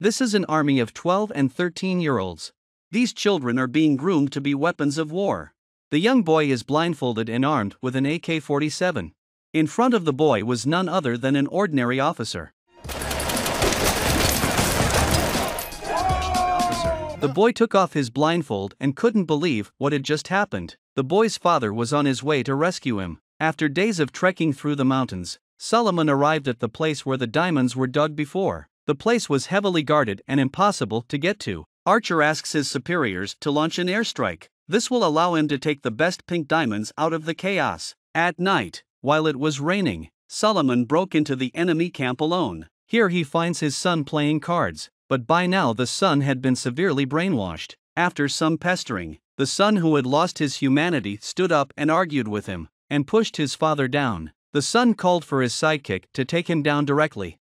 This is an army of 12 and 13 year olds. These children are being groomed to be weapons of war. The young boy is blindfolded and armed with an AK 47. In front of the boy was none other than an ordinary officer. The boy took off his blindfold and couldn't believe what had just happened. The boy's father was on his way to rescue him. After days of trekking through the mountains, Solomon arrived at the place where the diamonds were dug before. The place was heavily guarded and impossible to get to. Archer asks his superiors to launch an airstrike. This will allow him to take the best pink diamonds out of the chaos. At night, while it was raining, Solomon broke into the enemy camp alone. Here he finds his son playing cards, but by now the son had been severely brainwashed. After some pestering, the son who had lost his humanity stood up and argued with him, and pushed his father down. The son called for his sidekick to take him down directly.